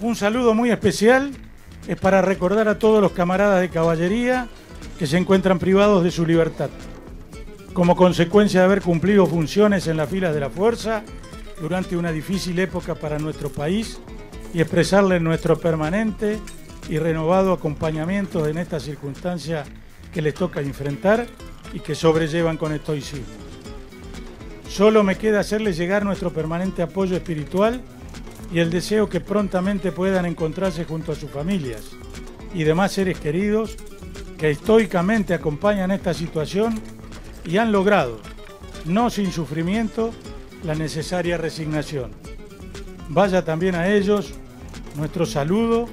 Un saludo muy especial es para recordar a todos los camaradas de caballería que se encuentran privados de su libertad. Como consecuencia de haber cumplido funciones en las filas de la fuerza durante una difícil época para nuestro país y expresarles nuestro permanente y renovado acompañamiento en esta circunstancia que les toca enfrentar y que sobrellevan con estoicismo. Solo me queda hacerles llegar nuestro permanente apoyo espiritual y el deseo que prontamente puedan encontrarse junto a sus familias y demás seres queridos que estoicamente acompañan esta situación y han logrado, no sin sufrimiento, la necesaria resignación. Vaya también a ellos nuestro saludo,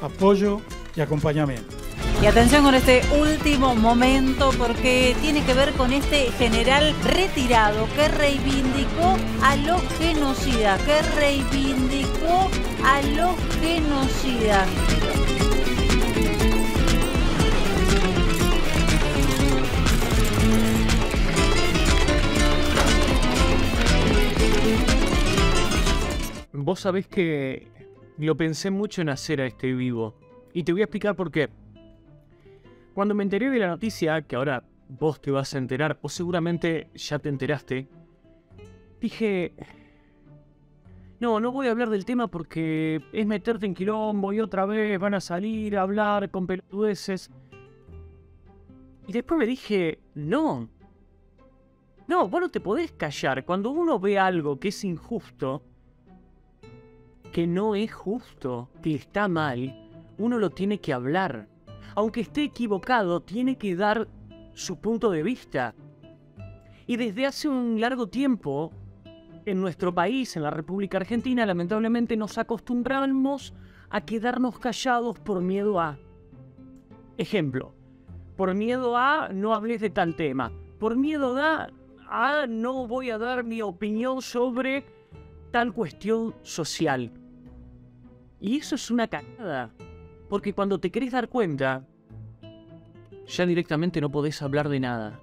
apoyo y acompañamiento. Y atención con este último momento porque tiene que ver con este general retirado que reivindicó a los genocidas, que reivindicó a los genocidas. Vos sabés que lo pensé mucho en hacer a este vivo. Y te voy a explicar por qué. Cuando me enteré de la noticia, que ahora vos te vas a enterar, o seguramente ya te enteraste, dije... No, no voy a hablar del tema porque es meterte en quilombo y otra vez van a salir a hablar con pelotudeces. Y después me dije, no. No, vos no te podés callar. Cuando uno ve algo que es injusto, que no es justo, que está mal, uno lo tiene que hablar. Aunque esté equivocado, tiene que dar su punto de vista. Y desde hace un largo tiempo, en nuestro país, en la República Argentina, lamentablemente nos acostumbramos a quedarnos callados por miedo a... Ejemplo, por miedo a no hables de tal tema. Por miedo a, a no voy a dar mi opinión sobre tal cuestión social. Y eso es una cagada. Porque cuando te querés dar cuenta, ya directamente no podés hablar de nada.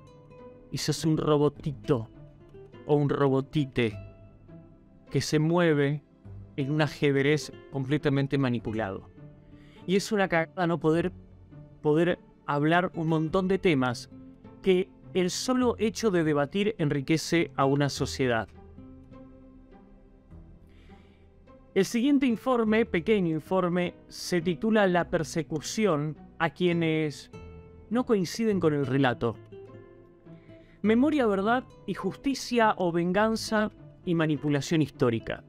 Y sos un robotito o un robotite que se mueve en un ajedrez completamente manipulado. Y es una cagada no poder, poder hablar un montón de temas que el solo hecho de debatir enriquece a una sociedad. El siguiente informe, pequeño informe, se titula La persecución a quienes no coinciden con el relato. Memoria, verdad y justicia o venganza y manipulación histórica.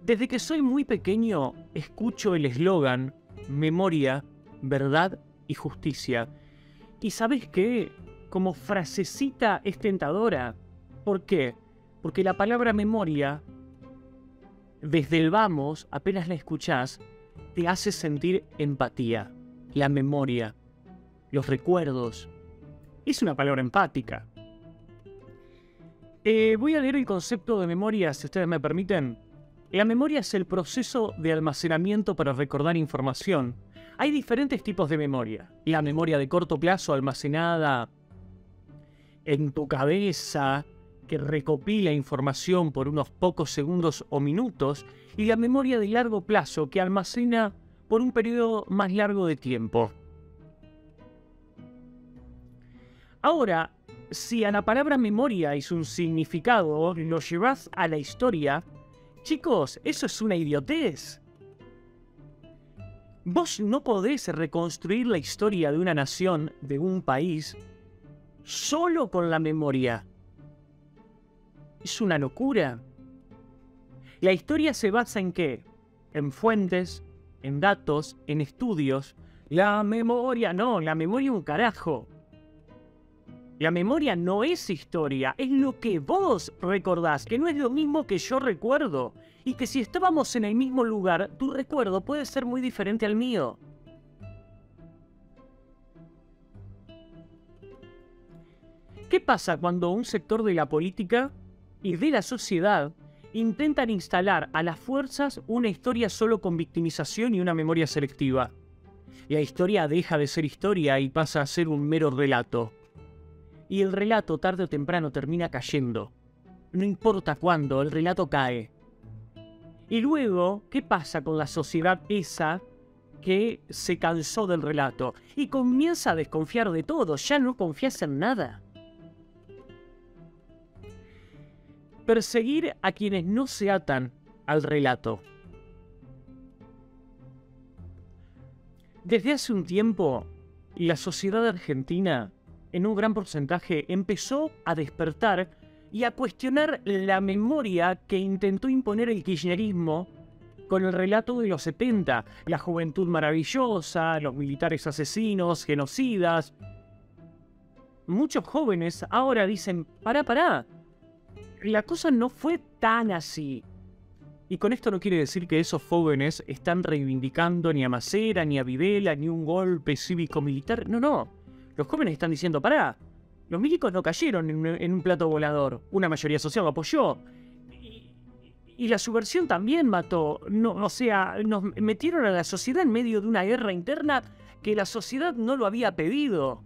Desde que soy muy pequeño escucho el eslogan memoria, verdad y justicia. Y sabes qué? Como frasecita es tentadora. ¿Por qué? Porque la palabra memoria desde el vamos, apenas la escuchás, te hace sentir empatía, la memoria, los recuerdos. Es una palabra empática. Eh, voy a leer el concepto de memoria, si ustedes me permiten. La memoria es el proceso de almacenamiento para recordar información. Hay diferentes tipos de memoria. La memoria de corto plazo almacenada en tu cabeza, que recopila información por unos pocos segundos o minutos, y la memoria de largo plazo que almacena por un periodo más largo de tiempo. Ahora, si a la palabra memoria es un significado, lo llevas a la historia, chicos, eso es una idiotez. Vos no podés reconstruir la historia de una nación, de un país, solo con la memoria. Es una locura. La historia se basa en qué? En fuentes, en datos, en estudios. La memoria, no, la memoria un carajo. La memoria no es historia, es lo que vos recordás, que no es lo mismo que yo recuerdo. Y que si estábamos en el mismo lugar, tu recuerdo puede ser muy diferente al mío. ¿Qué pasa cuando un sector de la política y de la sociedad intentan instalar a las fuerzas una historia solo con victimización y una memoria selectiva. La historia deja de ser historia y pasa a ser un mero relato. Y el relato tarde o temprano termina cayendo. No importa cuándo, el relato cae. Y luego, ¿qué pasa con la sociedad esa que se cansó del relato y comienza a desconfiar de todo? Ya no confías en nada. Perseguir a quienes no se atan al relato. Desde hace un tiempo, la sociedad argentina, en un gran porcentaje, empezó a despertar y a cuestionar la memoria que intentó imponer el kirchnerismo con el relato de los 70, la juventud maravillosa, los militares asesinos, genocidas. Muchos jóvenes ahora dicen, pará, pará, la cosa no fue tan así. Y con esto no quiere decir que esos jóvenes están reivindicando ni a Macera, ni a Videla, ni un golpe cívico-militar. No, no. Los jóvenes están diciendo, pará, los milicos no cayeron en un, plato volador. Una mayoría social lo apoyó. Y, la subversión también mató. No, o sea, nos metieron a la sociedad en medio de una guerra interna que la sociedad no lo había pedido.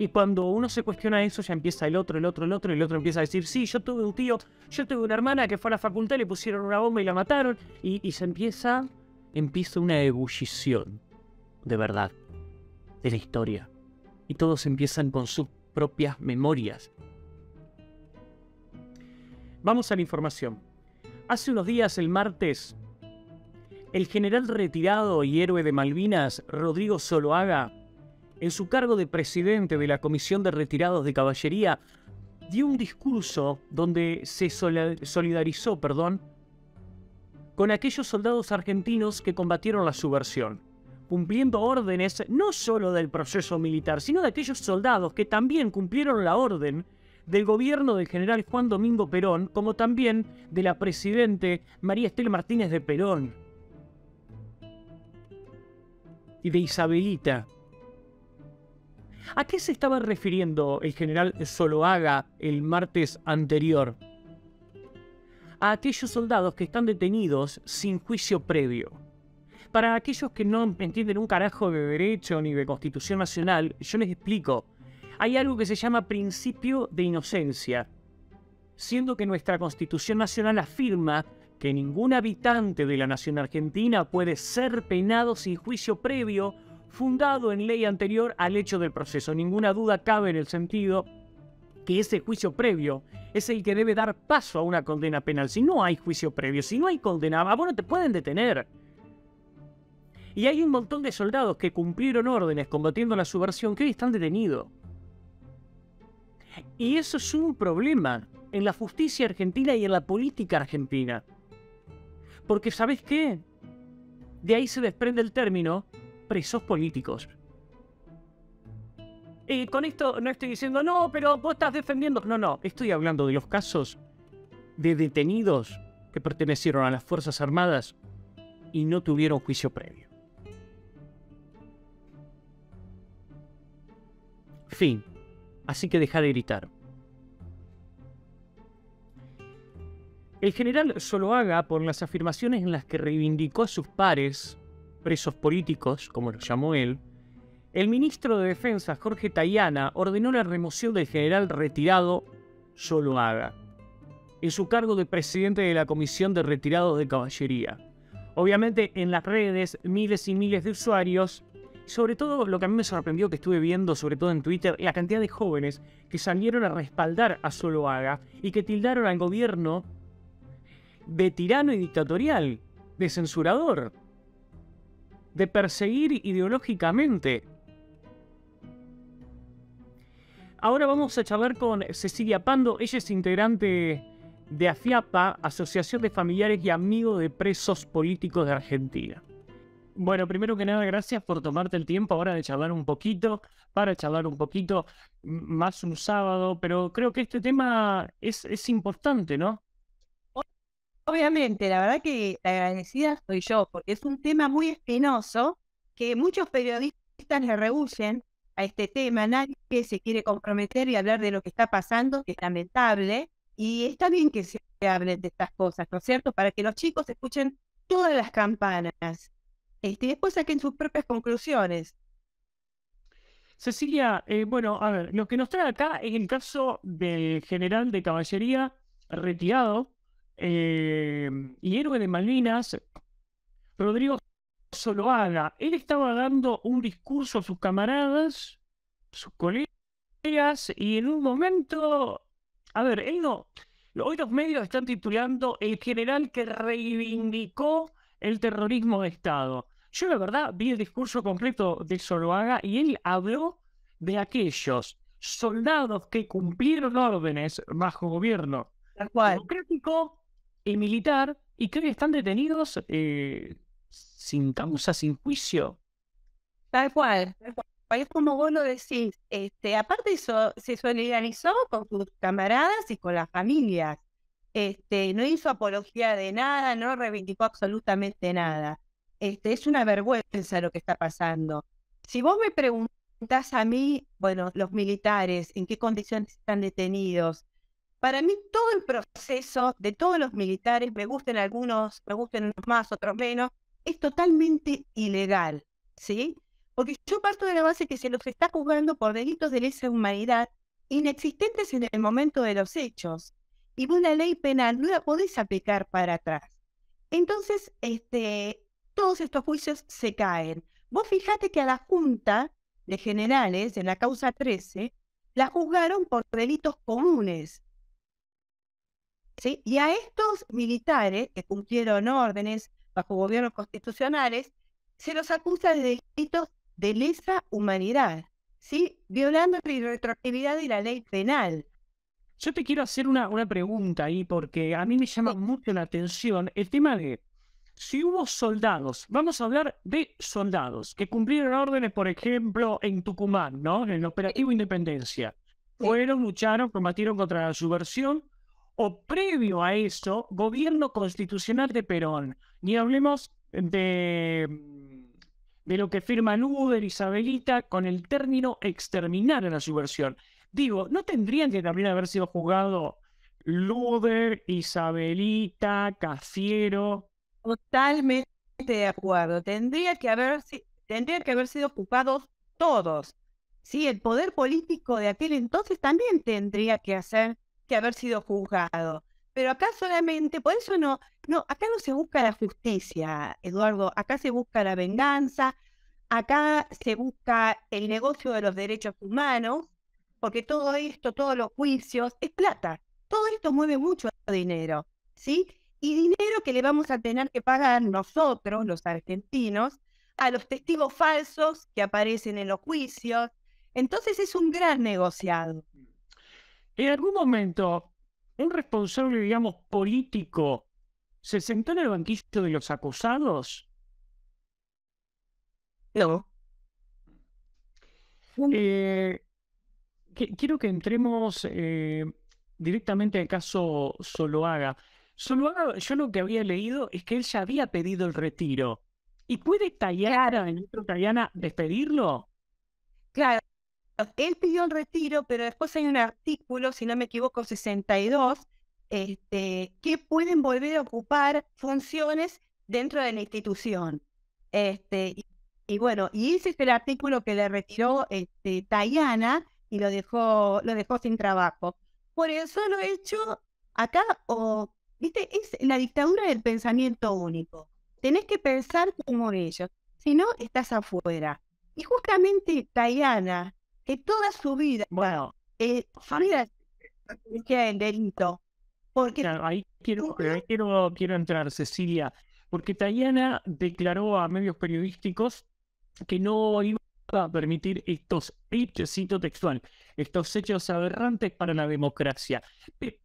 Y cuando uno se cuestiona eso, ya empieza el otro, el otro, el otro, y el otro empieza a decir, sí, yo tuve un tío, yo tuve una hermana que fue a la facultad, le pusieron una bomba y la mataron. Y, se empieza, empieza una ebullición, de verdad, de la historia. Y todos empiezan con sus propias memorias. Vamos a la información. Hace unos días, el martes, el general retirado y héroe de Malvinas, Rodrigo Soloaga, en su cargo de presidente de la Comisión de Retirados de Caballería, dio un discurso donde se solidarizó perdón, con aquellos soldados argentinos que combatieron la subversión, cumpliendo órdenes no solo del proceso militar, sino de aquellos soldados que también cumplieron la orden del gobierno del general Juan Domingo Perón, como también de la presidente María Estela Martínez de Perón y de Isabelita, ¿A qué se estaba refiriendo el general Soloaga el martes anterior? A aquellos soldados que están detenidos sin juicio previo. Para aquellos que no entienden un carajo de derecho ni de constitución nacional, yo les explico. Hay algo que se llama principio de inocencia, siendo que nuestra constitución nacional afirma que ningún habitante de la nación argentina puede ser penado sin juicio previo fundado en ley anterior al hecho del proceso. Ninguna duda cabe en el sentido que ese juicio previo es el que debe dar paso a una condena penal. Si no hay juicio previo, si no hay condena, ah, bueno, te pueden detener. Y hay un montón de soldados que cumplieron órdenes combatiendo la subversión que hoy están detenidos. Y eso es un problema en la justicia argentina y en la política argentina. Porque ¿sabes qué? De ahí se desprende el término presos políticos. Y con esto no estoy diciendo, no, pero vos estás defendiendo. No, no, estoy hablando de los casos de detenidos que pertenecieron a las Fuerzas Armadas y no tuvieron juicio previo. Fin. Así que deja de gritar. El general Soloaga, por las afirmaciones en las que reivindicó a sus pares presos políticos, como lo llamó él, el ministro de Defensa, Jorge Tayana, ordenó la remoción del general retirado Soloaga, en su cargo de presidente de la Comisión de Retirados de Caballería. Obviamente en las redes miles y miles de usuarios, sobre todo lo que a mí me sorprendió que estuve viendo, sobre todo en Twitter, la cantidad de jóvenes que salieron a respaldar a Soloaga y que tildaron al gobierno de tirano y dictatorial, de censurador de perseguir ideológicamente. Ahora vamos a charlar con Cecilia Pando, ella es integrante de AFIAPA, Asociación de Familiares y Amigos de Presos Políticos de Argentina. Bueno, primero que nada, gracias por tomarte el tiempo ahora de charlar un poquito, para charlar un poquito más un sábado, pero creo que este tema es, es importante, ¿no? Obviamente, la verdad que la agradecida soy yo, porque es un tema muy espinoso que muchos periodistas le rehuyen a este tema. Nadie se quiere comprometer y hablar de lo que está pasando, que es lamentable. Y está bien que se hable de estas cosas, ¿no es cierto? Para que los chicos escuchen todas las campanas este, y después saquen sus propias conclusiones. Cecilia, eh, bueno, a ver, lo que nos trae acá es el caso del general de caballería retirado eh, y héroe de Malvinas, Rodrigo Soloaga. Él estaba dando un discurso a sus camaradas, sus colegas, y en un momento, a ver, él no, hoy los medios están titulando el general que reivindicó el terrorismo de Estado. Yo la verdad vi el discurso completo de Soloaga y él habló de aquellos soldados que cumplieron órdenes bajo gobierno democrático y militar y que están detenidos eh, sin causa, sin juicio. Tal cual, Es como vos lo decís. Este, aparte se solidarizó con sus camaradas y con las familias. Este, no hizo apología de nada, no reivindicó absolutamente nada. Este, es una vergüenza lo que está pasando. Si vos me preguntás a mí, bueno, los militares, en qué condiciones están detenidos, para mí todo el proceso de todos los militares, me gusten algunos, me gusten unos más, otros menos, es totalmente ilegal, ¿sí? Porque yo parto de la base que se los está juzgando por delitos de lesa humanidad inexistentes en el momento de los hechos. Y vos la ley penal no la podés aplicar para atrás. Entonces, este, todos estos juicios se caen. Vos fijate que a la Junta de Generales, en la causa 13, la juzgaron por delitos comunes. ¿Sí? Y a estos militares que cumplieron órdenes bajo gobiernos constitucionales, se los acusa de delitos de lesa humanidad, ¿sí? violando la retroactividad de la ley penal. Yo te quiero hacer una, una pregunta ahí, porque a mí me llama mucho la atención el tema de si hubo soldados, vamos a hablar de soldados que cumplieron órdenes, por ejemplo, en Tucumán, ¿no? En el operativo Independencia. Fueron, lucharon, combatieron contra la subversión, o previo a eso, gobierno constitucional de Perón. Ni hablemos de, de lo que firma Luder, Isabelita, con el término exterminar a la subversión. Digo, ¿no tendrían que también haber sido juzgados Luder, Isabelita, Cafiero, Totalmente de acuerdo. Tendría que haber, tendría que haber sido ocupados todos. Sí, el poder político de aquel entonces también tendría que hacer que haber sido juzgado. Pero acá solamente, por eso no, no, acá no se busca la justicia, Eduardo, acá se busca la venganza, acá se busca el negocio de los derechos humanos, porque todo esto, todos los juicios, es plata. Todo esto mueve mucho dinero, ¿sí? y dinero que le vamos a tener que pagar nosotros, los argentinos, a los testigos falsos que aparecen en los juicios. Entonces es un gran negociado. En algún momento, un responsable, digamos, político, se sentó en el banquillo de los acusados. No. Eh, quiero que entremos eh, directamente al caso Soloaga. Solo yo lo que había leído es que él ya había pedido el retiro. ¿Y puede Tayana, el ministro Tayana, despedirlo? Claro, él pidió el retiro, pero después hay un artículo, si no me equivoco, 62, este, que pueden volver a ocupar funciones dentro de la institución. Este, y, bueno, y ese es el artículo que le retiró este, Tayana y lo dejó, sin trabajo. Por eso lo he hecho acá ¿Viste? Es la dictadura del pensamiento único. Tenés que pensar como ellos, si no, estás afuera. Y justamente Tayana, que toda su vida, bueno, eh, su vida el delito. Porque ahí quiero, quiero, quiero entrar, Cecilia, porque Tayana declaró a medios periodísticos que no iba a permitir estos hechos, cito textual, estos hechos aberrantes para la democracia.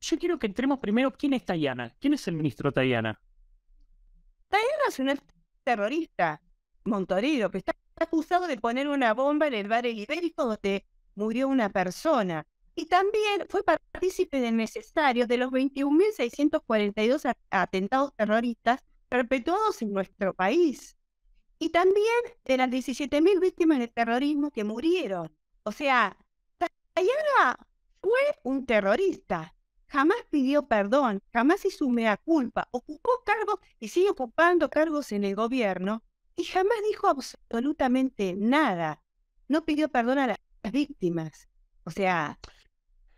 yo quiero que entremos primero, ¿quién es Tayana? ¿Quién es el ministro Tayana? Tayana es un terrorista, Montorido, que está acusado de poner una bomba en el bar El Ibérico donde murió una persona. Y también fue partícipe del necesario de los 21.642 atentados terroristas perpetuados en nuestro país y también de las 17.000 víctimas del terrorismo que murieron. O sea, Tayana fue un terrorista. Jamás pidió perdón, jamás hizo mea culpa, ocupó cargos y sigue ocupando cargos en el gobierno y jamás dijo absolutamente nada. No pidió perdón a las víctimas. O sea...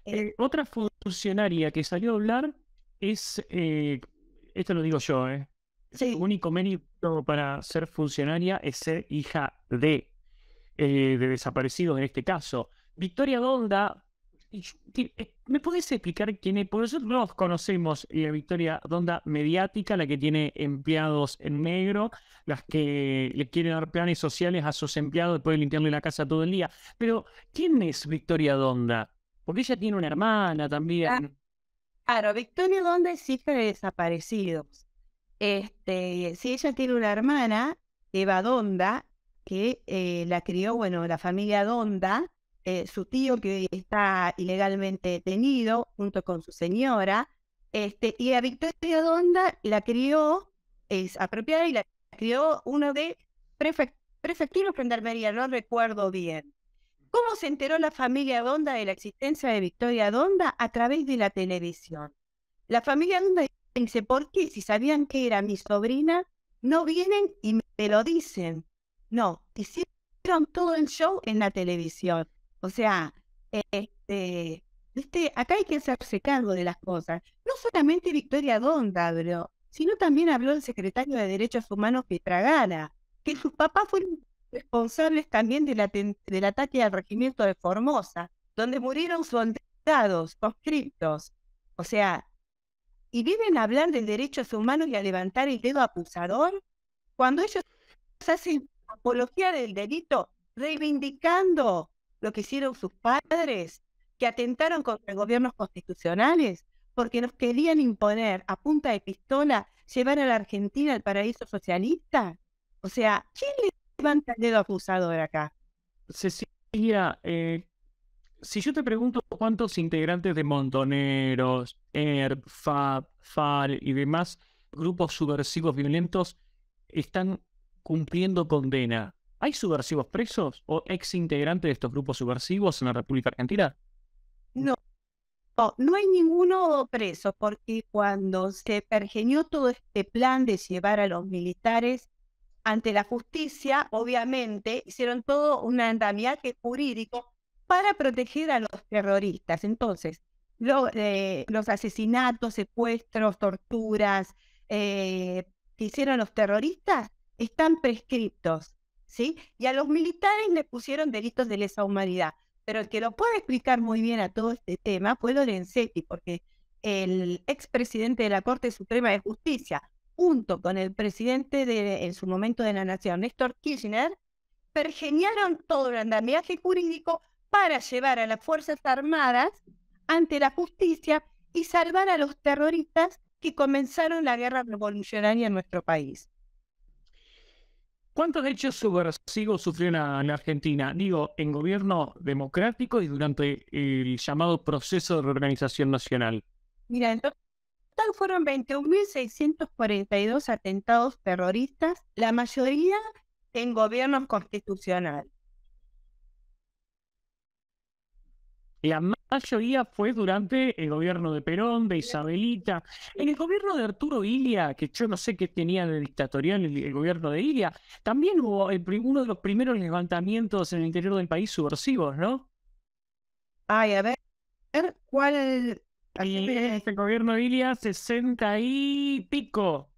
Eh, otra funcionaria que salió a hablar es, eh, esto lo digo yo, ¿eh? Sí. El único mérito para ser funcionaria es ser hija de, eh, de desaparecidos en este caso. Victoria Donda, ¿me podés explicar quién es? Porque nosotros no conocemos eh, a Victoria Donda mediática, la que tiene empleados en negro, las que le quieren dar planes sociales a sus empleados después de limpiarle la casa todo el día. Pero, ¿quién es Victoria Donda? Porque ella tiene una hermana también. Claro, Victoria Donda es hija de desaparecidos. Este, sí, ella tiene una hermana, Eva Donda, que eh, la crió, bueno, la familia Donda, eh, su tío que está ilegalmente detenido junto con su señora, este, y a Victoria Donda la crió, es apropiada y la crió uno de prefe prefectura o gendarmería, no recuerdo bien. ¿Cómo se enteró la familia Donda de la existencia de Victoria Donda? A través de la televisión. La familia Donda dice, ¿por qué? Si sabían que era mi sobrina, no vienen y me lo dicen. No, hicieron todo el show en la televisión. O sea, este, ¿viste? acá hay que hacerse cargo de las cosas. No solamente Victoria Donda habló, sino también habló el secretario de Derechos Humanos Petragana, que sus papás fueron responsables también del, del ataque al regimiento de Formosa, donde murieron soldados, conscriptos. O sea, y vienen a hablar de derechos humanos y a levantar el dedo acusador cuando ellos hacen apología del delito, reivindicando lo que hicieron sus padres, que atentaron contra gobiernos constitucionales, porque nos querían imponer a punta de pistola llevar a la Argentina al paraíso socialista. O sea, ¿quién levanta el dedo acusador acá? Cecilia, eh, si yo te pregunto cuántos integrantes de Montoneros, ERP, FAB, FAR y demás grupos subversivos violentos están cumpliendo condena, ¿hay subversivos presos o ex integrantes de estos grupos subversivos en la República Argentina? No, no, hay ninguno preso, porque cuando se pergeñó todo este plan de llevar a los militares ante la justicia, obviamente hicieron todo un andamiaje jurídico para proteger a los terroristas. Entonces, eh, los asesinatos, secuestros, torturas eh, que hicieron los terroristas están prescriptos, ¿sí? Y a los militares les pusieron delitos de lesa humanidad. Pero el que lo puede explicar muy bien a todo este tema fue Lorenzetti, porque el expresidente de la Corte Suprema de Justicia, junto con el presidente de, en su momento de la Nación, Néstor Kirchner, pergeniaron todo el andamiaje jurídico para llevar a las Fuerzas Armadas ante la justicia y salvar a los terroristas que comenzaron la guerra revolucionaria en nuestro país. ¿Cuántos hechos subversivos sufrieron a- en Argentina? Digo, en gobierno democrático y durante el llamado proceso de reorganización nacional. Mira, en total fueron 21.642 atentados terroristas, la mayoría en gobiernos constitucionales. La mayoría fue durante el gobierno de Perón, de Isabelita. En el gobierno de Arturo Ilia, que yo no sé qué tenía de dictatorial el, el gobierno de Ilia, también hubo el uno de los primeros levantamientos en el interior del país subversivos, ¿no? Ay, a ver, ¿cuál? Y este gobierno de Ilia, 60 y pico.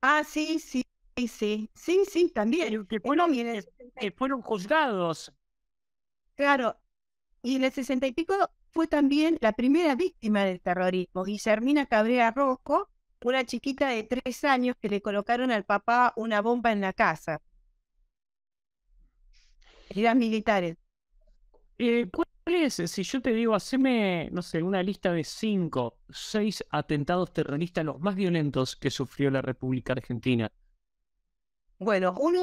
Ah, sí, sí, sí, sí, sí, sí, también. Que, que no, fueron, y en el que- 60 que fueron juzgados. Claro, y en el 60 y pico fue también la primera víctima del terrorismo, Guillermina Cabrera Rosco, una chiquita de tres años que le colocaron al papá una bomba en la casa. Eran militares. Eh, ¿cuál es? Si yo te digo, haceme, no sé, una lista de cinco, seis atentados terroristas los más violentos que sufrió la República Argentina. Bueno, uno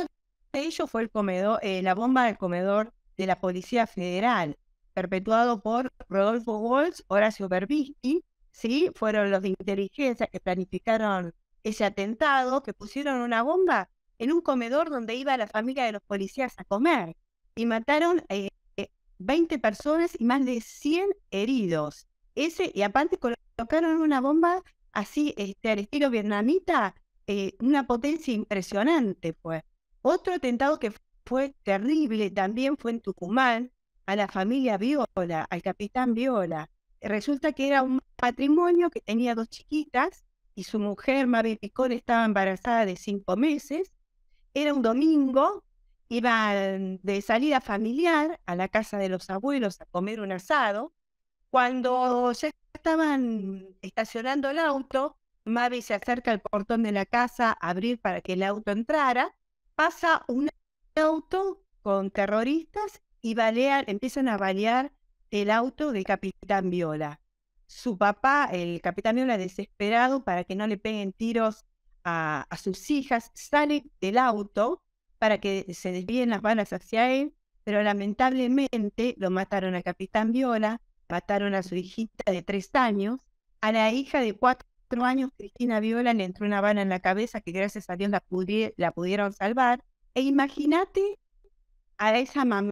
de ellos fue el comedor, eh, la bomba del comedor de la Policía Federal, perpetuado por Rodolfo Walsh, Horacio Berbisky, ¿sí? Fueron los de inteligencia que planificaron ese atentado, que pusieron una bomba en un comedor donde iba la familia de los policías a comer y mataron eh, eh, 20 personas y más de 100 heridos. Ese, y aparte colocaron una bomba así, este, al estilo vietnamita, eh, una potencia impresionante fue. Otro atentado que fue terrible también fue en Tucumán, a la familia Viola, al capitán Viola. resulta que era un matrimonio que tenía dos chiquitas y su mujer, Mavi Picón, estaba embarazada de cinco meses. Era un domingo, iban de salida familiar a la casa de los abuelos a comer un asado. Cuando ya estaban estacionando el auto, Mavi se acerca al portón de la casa a abrir para que el auto entrara. Pasa un auto con terroristas y balean, empiezan a balear el auto del capitán Viola. Su papá, el capitán Viola, desesperado para que no le peguen tiros a, sus hijas, sale del auto para que se desvíen las balas hacia él, pero lamentablemente lo mataron al capitán Viola, mataron a su hijita de tres años, a la hija de cuatro años, Cristina Viola, le entró una bala en la cabeza que gracias a Dios la, la pudieron salvar. E imagínate a esa mamá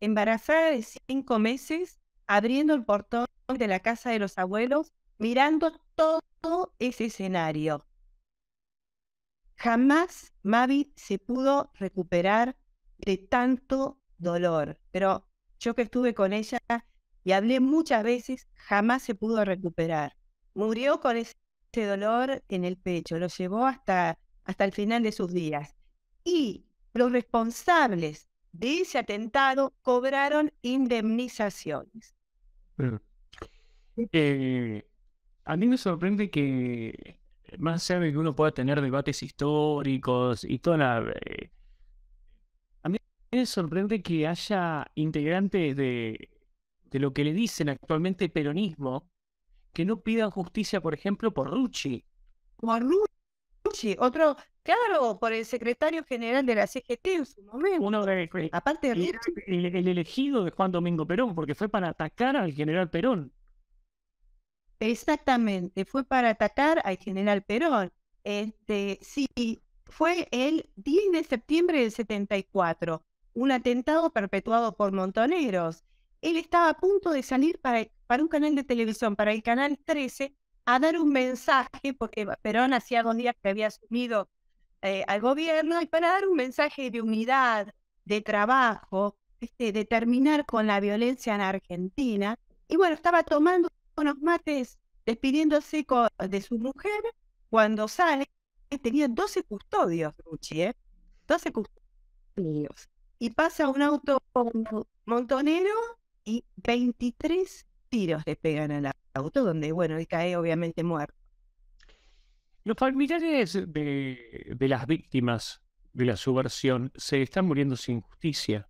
embarazada de cinco meses, abriendo el portón de la casa de los abuelos, mirando todo ese escenario. Jamás Mavi se pudo recuperar de tanto dolor, pero yo que estuve con ella y hablé muchas veces, jamás se pudo recuperar. Murió con ese dolor en el pecho, lo llevó hasta, hasta el final de sus días. Y los responsables de ese atentado cobraron indemnizaciones. Eh, a mí me sorprende que, más allá de que uno pueda tener debates históricos y toda la... Eh, a mí me sorprende que haya integrantes de, de lo que le dicen actualmente peronismo que no pidan justicia, por ejemplo, por Rucci. Por Rucci, otro Claro, por el secretario general de la CGT en su momento. Uno de, Aparte el, el, elegido de Juan Domingo Perón, porque fue para atacar al general Perón. Exactamente, fue para atacar al general Perón. Este, sí, fue el 10 de septiembre del 74, un atentado perpetuado por montoneros. Él estaba a punto de salir para, para un canal de televisión, para el canal 13, a dar un mensaje, porque Perón hacía dos días que había asumido eh, al gobierno y para dar un mensaje de unidad, de trabajo, este, de terminar con la violencia en Argentina. Y bueno, estaba tomando unos mates, despidiéndose de su mujer, cuando sale, tenía 12 custodios, Ruchi, ¿eh? 12 custodios. Y pasa un auto montonero y 23 tiros le pegan al auto, donde, bueno, él cae obviamente muerto. Los familiares de, las víctimas de la subversión se están muriendo sin justicia.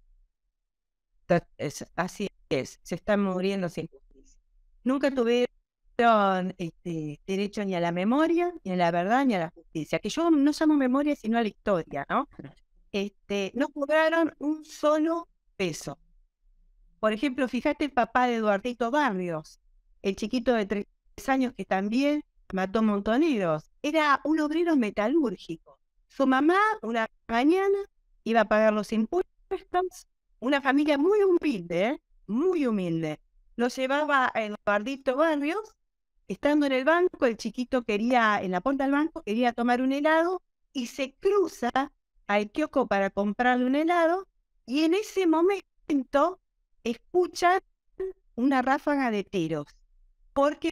así es, se están muriendo sin justicia. Nunca tuvieron este, derecho ni a la memoria, ni a la verdad, ni a la justicia. Que yo no llamo memoria, sino a la historia, ¿no? Este, no cobraron un solo peso. Por ejemplo, fíjate el papá de Eduardito Barrios, el chiquito de tres años que también mató montoneros. Era un obrero metalúrgico. Su mamá, una mañana, iba a pagar los impuestos. Una familia muy humilde, ¿eh? muy humilde. Lo llevaba a Eduardito Barrios. Estando en el banco, el chiquito quería, en la puerta del banco, quería tomar un helado y se cruza al kiosco para comprarle un helado y en ese momento escuchan una ráfaga de tiros porque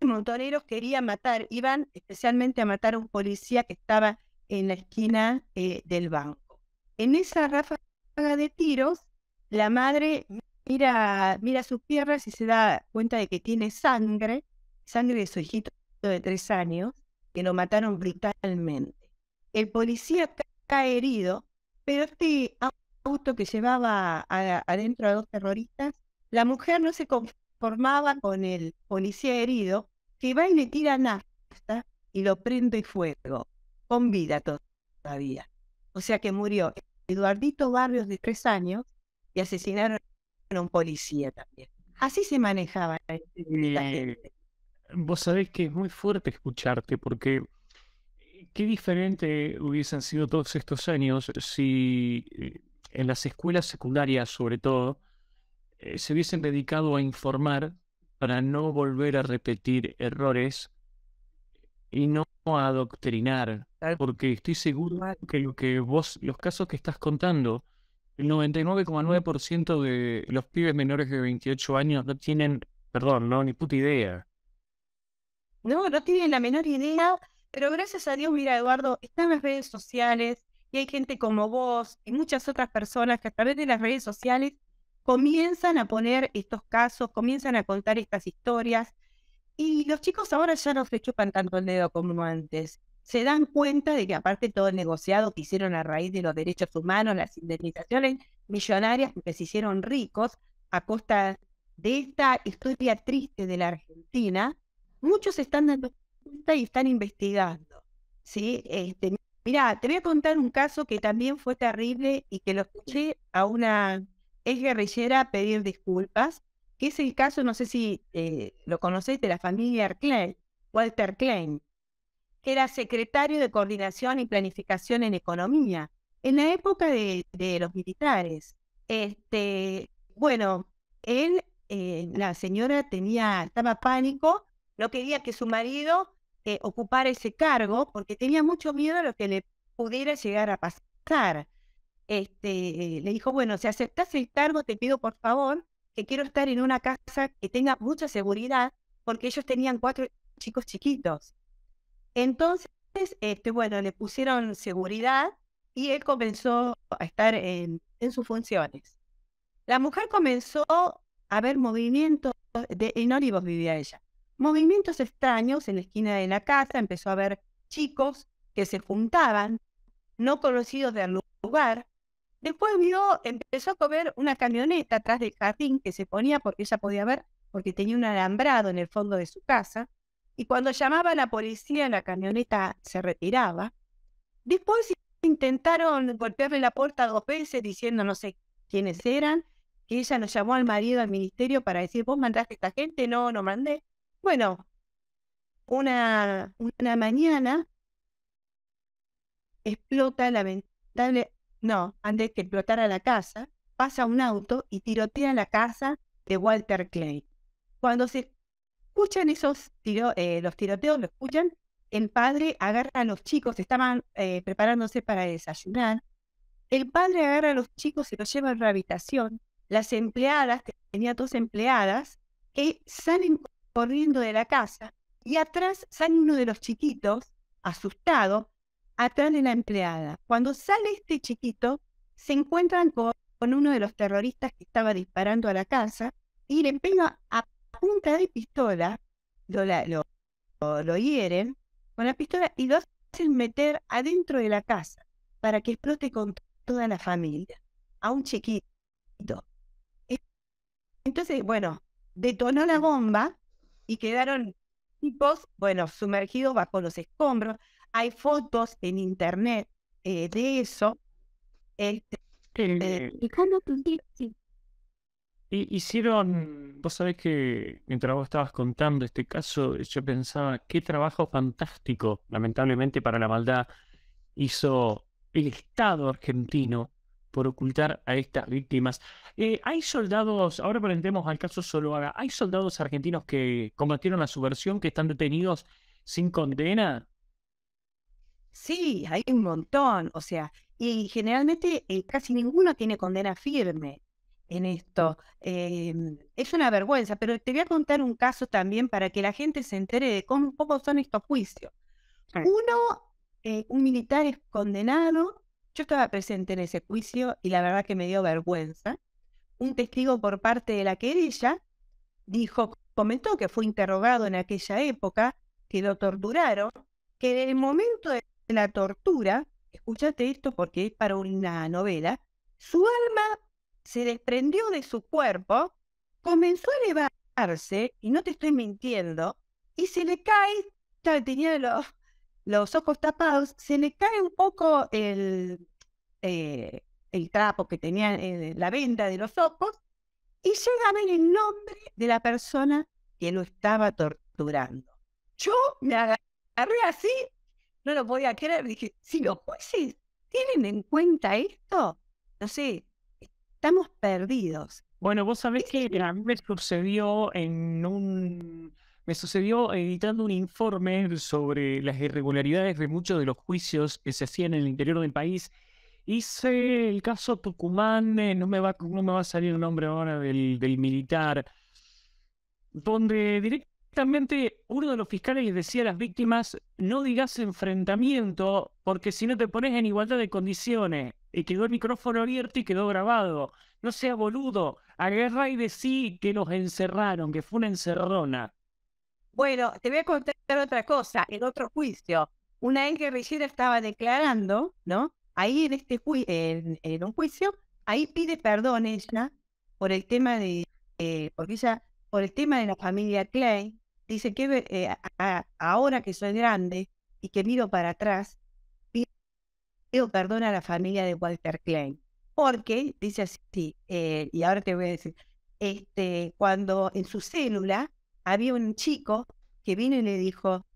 montoneros querían matar, iban especialmente a matar a un policía que estaba en la esquina eh, del banco. En esa ráfaga de tiros, la madre mira, mira sus piernas y se da cuenta de que tiene sangre, sangre de su hijito de tres años, que lo mataron brutalmente. El policía cae herido, pero este auto que llevaba adentro a dos terroristas, la mujer no se conformaba con el policía herido que va y le tira nafta y lo prende fuego, con vida todavía. O sea que murió Eduardito Barrios de tres años y asesinaron a un policía también. Así se manejaba la eh, Vos sabés que es muy fuerte escucharte porque eh, qué diferente hubiesen sido todos estos años si eh, en las escuelas secundarias sobre todo se hubiesen dedicado a informar para no volver a repetir errores y no adoctrinar, porque estoy seguro que lo que vos, los casos que estás contando, el 99,9% de los pibes menores de 28 años no tienen Perdón, no, ni puta idea. No, no tienen la menor idea, pero gracias a Dios, mira, Eduardo, están las redes sociales y hay gente como vos y muchas otras personas que a través de las redes sociales comienzan a poner estos casos, comienzan a contar estas historias y los chicos ahora ya no se chupan tanto el dedo como antes. Se dan cuenta de que aparte todo el negociado que hicieron a raíz de los derechos humanos, las indemnizaciones millonarias que se hicieron ricos a costa de esta historia triste de la Argentina, muchos están dando cuenta y están investigando. ¿sí? Este, mira, te voy a contar un caso que también fue terrible y que lo escuché a una ex guerrillera pedir disculpas que es el caso, no sé si eh, lo conocéis, de la familia Klein, Walter Klein, que era secretario de Coordinación y Planificación en Economía, en la época de, los militares. Este, bueno, él, eh, la señora tenía, estaba pánico, no quería que su marido eh, ocupara ese cargo porque tenía mucho miedo a lo que le pudiera llegar a pasar. Este, le dijo, bueno, si aceptas el cargo, te pido por favor que quiero estar en una casa que tenga mucha seguridad, porque ellos tenían cuatro chicos chiquitos. Entonces, este, bueno, le pusieron seguridad y él comenzó a estar en, sus funciones. La mujer comenzó a ver movimientos, de, en Olivos vivía ella, movimientos extraños en la esquina de la casa, empezó a ver chicos que se juntaban, no conocidos del lugar, Después vio, empezó a comer una camioneta atrás del jardín que se ponía porque ella podía ver, porque tenía un alambrado en el fondo de su casa. Y cuando llamaba a la policía, la camioneta se retiraba. Después intentaron golpearle la puerta dos veces diciendo no sé quiénes eran, que ella nos llamó al marido al ministerio para decir, vos mandaste a esta gente, no, no mandé. Bueno, una, una mañana explota la ventana, no, antes que explotara la casa, pasa un auto y tirotea la casa de Walter Clay. Cuando se escuchan esos eh, los tiroteos, lo escuchan, el padre agarra a los chicos, estaban eh, preparándose para desayunar. El padre agarra a los chicos y los lleva a la habitación. Las empleadas, tenía dos empleadas, que salen corriendo de la casa y atrás sale uno de los chiquitos, asustado, atrás de la empleada. Cuando sale este chiquito, se encuentran con, uno de los terroristas que estaba disparando a la casa y le pega a punta de pistola, lo, lo, lo, hieren con la pistola y lo hacen meter adentro de la casa para que explote con toda la familia, a un chiquito. Entonces, bueno, detonó la bomba y quedaron tipos, bueno, sumergidos bajo los escombros. Hay fotos en internet eh, de eso. Este, eh, y hicieron, vos sabés que mientras vos estabas contando este caso, yo pensaba, qué trabajo fantástico, lamentablemente para la maldad, hizo el Estado argentino por ocultar a estas víctimas. Eh, hay soldados, ahora presentemos al caso Soloaga, hay soldados argentinos que combatieron la subversión, que están detenidos sin condena. Sí, hay un montón, o sea, y generalmente eh, casi ninguno tiene condena firme en esto. Em, es una vergüenza, pero te voy a contar un caso también para que la gente se entere de cómo poco son estos juicios. Uno, eh, un militar es condenado, yo estaba presente en ese juicio y la verdad que me dio vergüenza. Un testigo por parte de la querella dijo, comentó que fue interrogado en aquella época, que lo torturaron, que en el momento de la tortura, escúchate esto porque es para una novela, su alma se desprendió de su cuerpo, comenzó a elevarse, y no te estoy mintiendo, y se le cae, tenía los, los ojos tapados, se le cae un poco el, eh, el trapo que tenía en la venda de los ojos, y llega a ver el nombre de la persona que lo estaba torturando. Yo me agarré así no lo podía creer. Dije, si los jueces tienen en cuenta esto, no sé, estamos perdidos. Bueno, vos sabés que a mí me sucedió en un... Me sucedió editando un informe sobre las irregularidades de muchos de los juicios que se hacían en el interior del país. Hice el caso Tucumán, eh, no, me va, no me va a salir el nombre ahora del, militar. donde directamente uno de los fiscales les decía a las víctimas, no digas enfrentamiento, porque si no te pones en igualdad de condiciones. Y quedó el micrófono abierto y quedó grabado. No sea boludo, agarra y decí que los encerraron, que fue una encerrona. Bueno, te voy a contar otra cosa. En otro juicio, una ex guerrillera estaba declarando, ¿no? Ahí en este en, en, un juicio, ahí pide perdón ella por el tema de, eh, porque ella, por el tema de la familia Klein, dice que eh, ahora que soy grande y que miro para atrás, pido perdón a la familia de Walter Klein. Porque, dice así, eh, y ahora te voy a decir, este, cuando en su célula había un chico que vino y le dijo,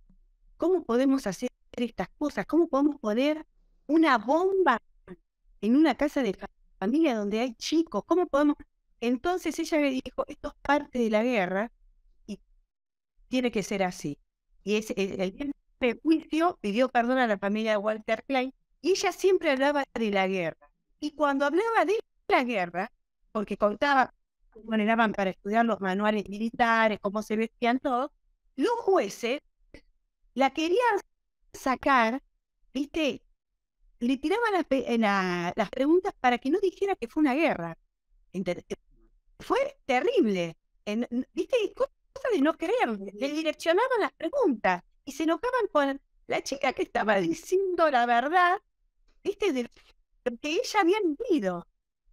¿cómo podemos hacer estas cosas? ¿Cómo podemos poner una bomba en una casa de familia donde hay chicos? ¿Cómo podemos? Entonces ella le dijo, esto es parte de la guerra y tiene que ser así. Y ese, el, el juicio pidió perdón a la familia de Walter Klein y ella siempre hablaba de la guerra. Y cuando hablaba de la guerra, porque contaba cómo para estudiar los manuales militares, cómo se vestían todos, los jueces la querían sacar, ¿viste? Le tiraban las preguntas para que no dijera que fue una guerra. Fue terrible. ¿Viste? Cosa de no creer. Le direccionaban las preguntas y se enojaban con la chica que estaba diciendo la verdad, ¿viste? De que ella había vivido.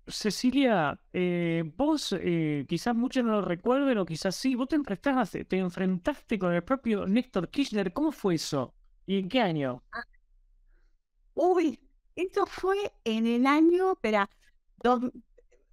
Cecilia, eh, vos eh, quizás muchos no lo recuerden o quizás sí, vos te enfrentaste, te enfrentaste con el propio Néstor Kirchner, ¿cómo fue eso? ¿Y en qué año? Ah, uy, esto fue en el año, espera,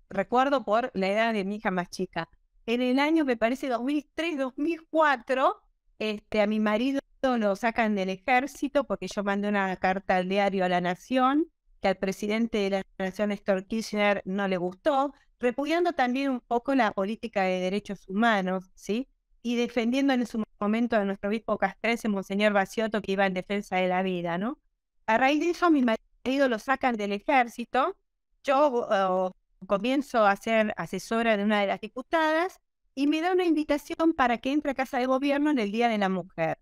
recuerdo por la edad de mi hija más chica, en el año me parece 2003, 2004, este, a mi marido lo sacan del ejército porque yo mandé una carta al diario a la Nación que al presidente de la Nación, Néstor Kirchner, no le gustó, repudiando también un poco la política de derechos humanos, ¿sí? Y defendiendo en su momento a nuestro obispo castrense, Monseñor Bacioto, que iba en defensa de la vida, ¿no? A raíz de eso, mi marido lo sacan del ejército, yo comienzo a ser asesora de una de las diputadas y me da una invitación para que entre a Casa de Gobierno en el Día de la Mujer.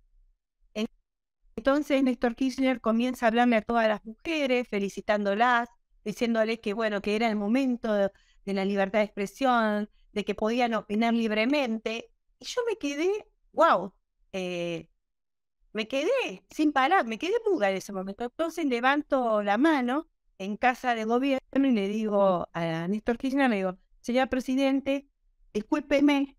Entonces Néstor Kirchner comienza a hablarme a todas las mujeres, felicitándolas, diciéndoles que bueno, que era el momento de, la libertad de expresión, de que podían opinar libremente. Y yo me quedé, wow, eh, me quedé sin parar, me quedé muda en ese momento. Entonces levanto la mano en casa de gobierno y le digo a Néstor Kirchner, le digo, señor presidente, discúlpeme,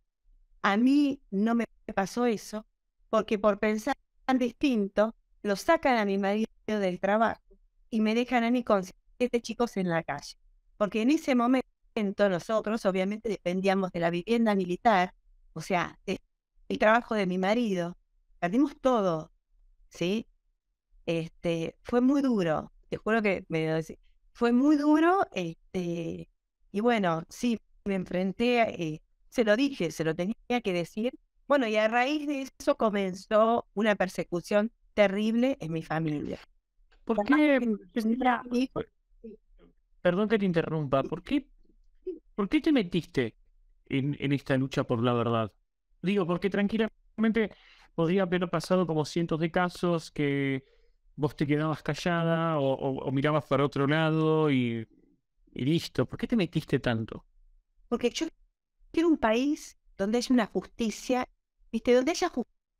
a mí no me pasó eso, porque por pensar distinto, lo sacan a mi marido del trabajo y me dejan a mí con siete chicos en la calle. Porque en ese momento nosotros obviamente dependíamos de la vivienda militar, o sea, el trabajo de mi marido. Perdimos todo, ¿sí? Este, fue muy duro, te juro que me fue muy duro, este, y bueno, sí, me enfrenté, eh, se lo dije, se lo tenía que decir, bueno, y a raíz de eso comenzó una persecución terrible en mi familia. ¿Por qué? Perdón que te interrumpa. ¿Por qué, por qué te metiste en, en esta lucha por la verdad? Digo, porque tranquilamente podría haber pasado como cientos de casos que vos te quedabas callada o, mirabas para otro lado y, y, listo. ¿Por qué te metiste tanto? Porque yo quiero un país donde haya una justicia ¿viste? Donde haya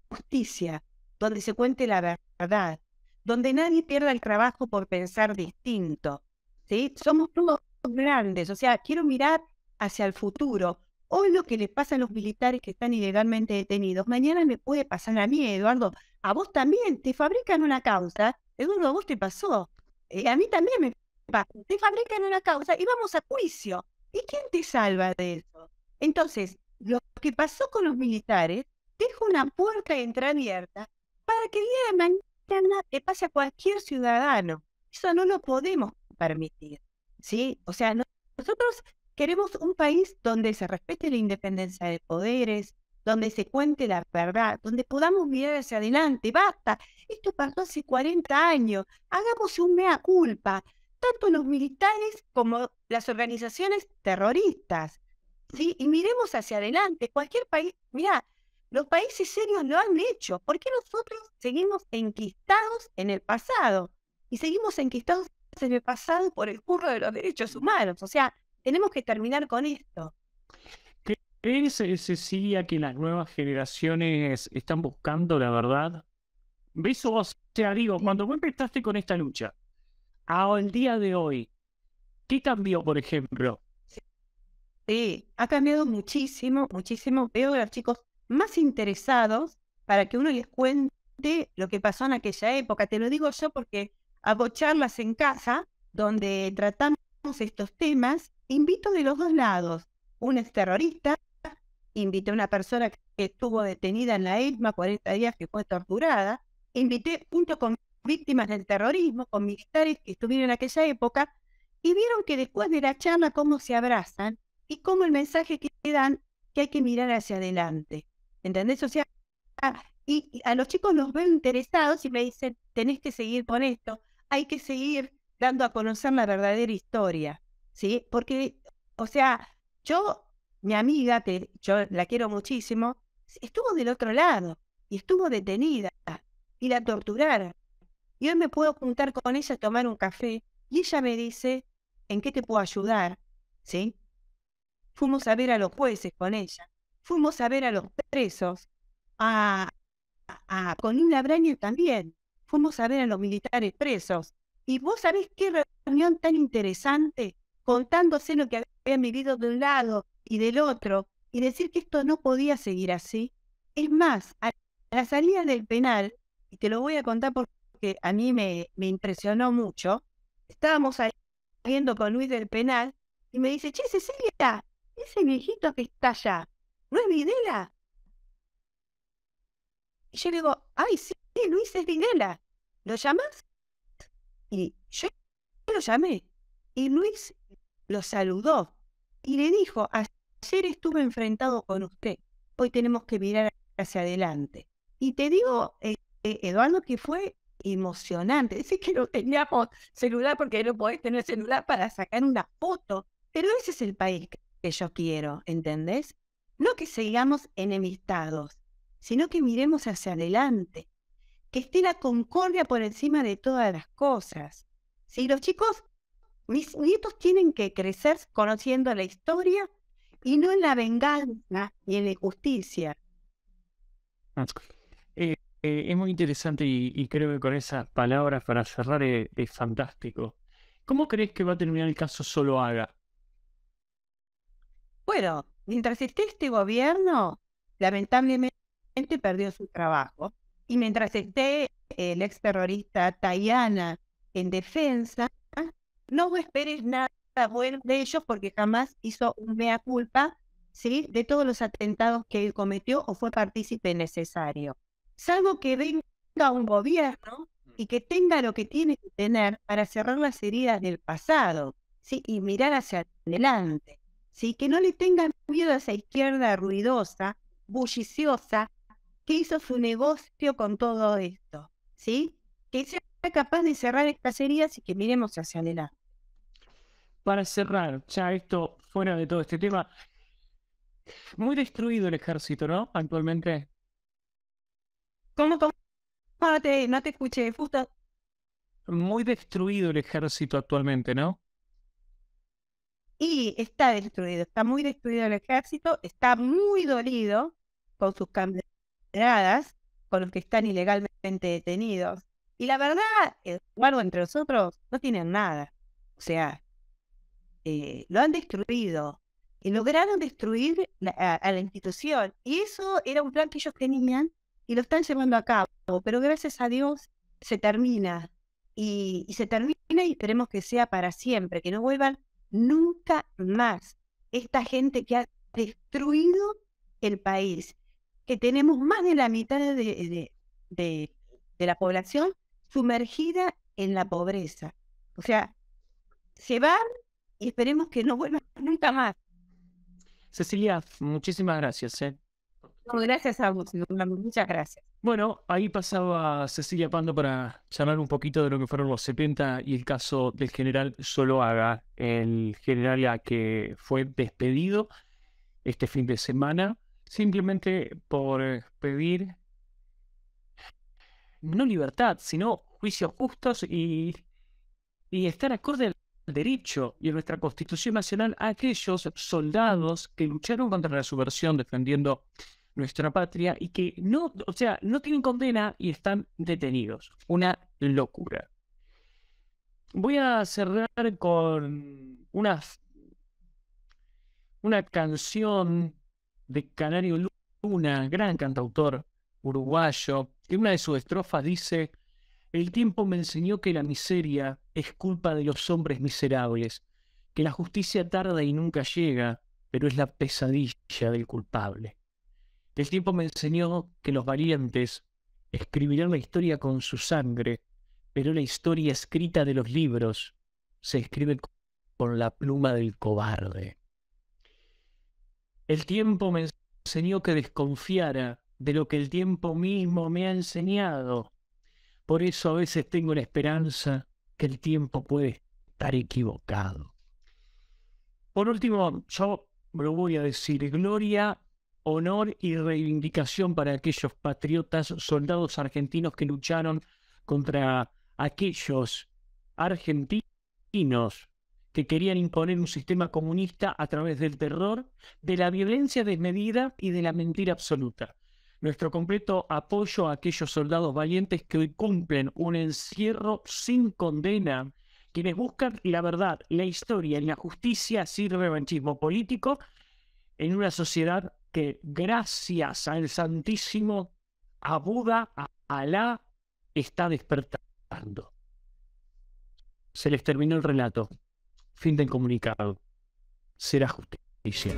justicia, donde se cuente la verdad, donde nadie pierda el trabajo por pensar distinto, ¿sí? Somos todos grandes, o sea, quiero mirar hacia el futuro. Hoy lo que le pasa a los militares que están ilegalmente detenidos, mañana me puede pasar a mí, Eduardo. A vos también, te fabrican una causa. Eduardo, a vos te pasó. Eh, a mí también me pasa. Te fabrican una causa y vamos a juicio. ¿Y quién te salva de eso? Entonces, lo que pasó con los militares dejo una puerta entreabierta para que el día de mañana le pase a cualquier ciudadano. Eso no lo podemos permitir. ¿sí? O sea, nosotros queremos un país donde se respete la independencia de poderes, donde se cuente la verdad, donde podamos mirar hacia adelante. Basta, esto pasó hace 40 años, hagamos un mea culpa, tanto los militares como las organizaciones terroristas. ¿sí? Y miremos hacia adelante. Cualquier país, mira, los países serios lo han hecho. ¿Por qué nosotros seguimos enquistados en el pasado? Y seguimos enquistados en el pasado por el curro de los derechos humanos. O sea, tenemos que terminar con esto. ¿Crees, Cecilia, que las nuevas generaciones están buscando la verdad? ¿Ves o sea, digo, cuando vos empezaste con esta lucha, al día de hoy, ¿qué cambió, por ejemplo? Sí, ha cambiado muchísimo, muchísimo. Veo a los chicos más interesados para que uno les cuente lo que pasó en aquella época. Te lo digo yo porque hago charlas en casa donde tratamos estos temas. Invito de los dos lados. Un es terrorista, invité a una persona que estuvo detenida en la ESMA 40 días que fue torturada. Invité junto con víctimas del terrorismo, con militares que estuvieron en aquella época, y vieron que después de la charla cómo se abrazan y cómo el mensaje que dan que hay que mirar hacia adelante. ¿Entendés? O sea, y, a los chicos los veo interesados y me dicen, tenés que seguir con esto, hay que seguir dando a conocer la verdadera historia, ¿sí? Porque, o sea, yo, mi amiga, que yo la quiero muchísimo, estuvo del otro lado y estuvo detenida y la torturaron. Y hoy me puedo juntar con ella a tomar un café y ella me dice, ¿en qué te puedo ayudar? ¿Sí? Fuimos a ver a los jueces con ella fuimos a ver a los presos, a, a, con un Braño también, fuimos a ver a los militares presos. Y vos sabés qué reunión tan interesante, contándose lo que habían vivido de un lado y del otro, y decir que esto no podía seguir así. Es más, a la salida del penal, y te lo voy a contar porque a mí me, me impresionó mucho, estábamos saliendo con Luis del penal, y me dice, che, Cecilia, ese viejito que está allá, ¿no es Videla? Y yo le digo, ay, sí, Luis es Videla. ¿Lo llamas? Y yo lo llamé. Y Luis lo saludó y le dijo, ayer estuve enfrentado con usted, hoy tenemos que mirar hacia adelante. Y te digo, eh, eh, Eduardo, que fue emocionante. Dice que no teníamos celular porque no podés tener celular para sacar una foto. Pero ese es el país que yo quiero, ¿entendés? No que sigamos enemistados, sino que miremos hacia adelante, que esté la concordia por encima de todas las cosas. Si los chicos, mis nietos tienen que crecer conociendo la historia y no en la venganza y en la injusticia. Eh, eh, es muy interesante y, creo que con esas palabras para cerrar es, es fantástico. ¿Cómo crees que va a terminar el caso Solo Haga? Bueno, Mientras esté este gobierno, lamentablemente perdió su trabajo. Y mientras esté el ex terrorista Tayana en defensa, no esperes nada bueno de ellos porque jamás hizo un mea culpa ¿sí? de todos los atentados que él cometió o fue partícipe necesario. Salvo que venga un gobierno y que tenga lo que tiene que tener para cerrar las heridas del pasado ¿sí? y mirar hacia adelante. ¿Sí? que no le tengan miedo a esa izquierda ruidosa, bulliciosa, que hizo su negocio con todo esto, ¿sí? que sea capaz de cerrar estas heridas y que miremos hacia adelante. Para cerrar, ya esto fuera de todo este tema, muy destruido el ejército, ¿no? Actualmente. ¿Cómo, cómo? No te, no te escuché, justo. Muy destruido el ejército actualmente, ¿no? Y está destruido, está muy destruido el ejército, está muy dolido con sus camaradas, con los que están ilegalmente detenidos. Y la verdad, Eduardo, entre nosotros, no tienen nada. O sea, eh, lo han destruido y lograron destruir a, la institución. Y eso era un plan que ellos tenían y lo están llevando a cabo. Pero gracias a Dios se termina. Y, y se termina y esperemos que sea para siempre, que no vuelvan nunca más esta gente que ha destruido el país, que tenemos más de la mitad de, de, la población sumergida en la pobreza. O sea, se van y esperemos que no vuelvan nunca más. Cecilia, muchísimas gracias. ¿eh? gracias a vos, muchas gracias. Bueno, ahí pasaba Cecilia Pando para charlar un poquito de lo que fueron los 70 y el caso del general Soloaga, el general que fue despedido este fin de semana, simplemente por eh, pedir no libertad, sino juicios justos y, y estar acorde al derecho y a nuestra Constitución Nacional a aquellos soldados que lucharon contra la subversión defendiendo nuestra patria y que no, o sea, no tienen condena y están detenidos. Una locura. Voy a cerrar con una, una canción de Canario Luna, gran cantautor uruguayo, que una de sus estrofas dice, el tiempo me enseñó que la miseria es culpa de los hombres miserables, que la justicia tarda y nunca llega, pero es la pesadilla del culpable. El tiempo me enseñó que los valientes escribirán la historia con su sangre, pero la historia escrita de los libros se escribe con la pluma del cobarde. El tiempo me enseñó que desconfiara de lo que el tiempo mismo me ha enseñado. Por eso a veces tengo la esperanza que el tiempo puede estar equivocado. Por último, yo lo voy a decir, gloria, honor y reivindicación para aquellos patriotas, soldados argentinos que lucharon contra aquellos argentinos que querían imponer un sistema comunista a través del terror, de la violencia desmedida y de la mentira absoluta. Nuestro completo apoyo a aquellos soldados valientes que hoy cumplen un encierro sin condena, quienes buscan la verdad, la historia y la justicia sin revanchismo político en una sociedad que gracias al Santísimo, a Buda, a Alá, está despertando. Se les terminó el relato. Fin del comunicado. Será justicia.